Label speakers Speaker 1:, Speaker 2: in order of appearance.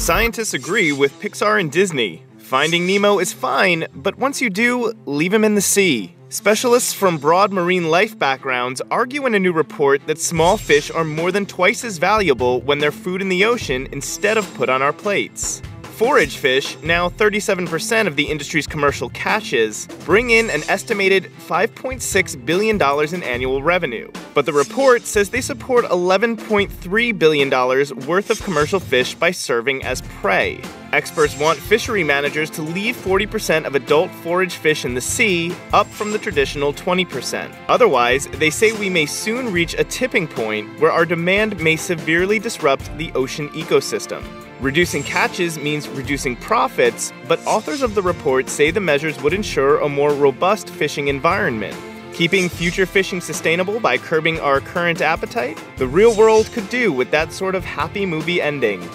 Speaker 1: Scientists agree with Pixar and Disney. Finding Nemo is fine, but once you do, leave him in the sea. Specialists from broad marine life backgrounds argue in a new report that small fish are more than twice as valuable when they're food in the ocean instead of put on our plates. Forage fish, now 37% of the industry's commercial catches, bring in an estimated $5.6 billion in annual revenue. But the report says they support $11.3 billion worth of commercial fish by serving as prey. Experts want fishery managers to leave 40% of adult forage fish in the sea, up from the traditional 20%. Otherwise, they say we may soon reach a tipping point where our demand may severely disrupt the ocean ecosystem. Reducing catches means reducing profits, but authors of the report say the measures would ensure a more robust fishing environment. Keeping future fishing sustainable by curbing our current appetite? The real world could do with that sort of happy movie ending.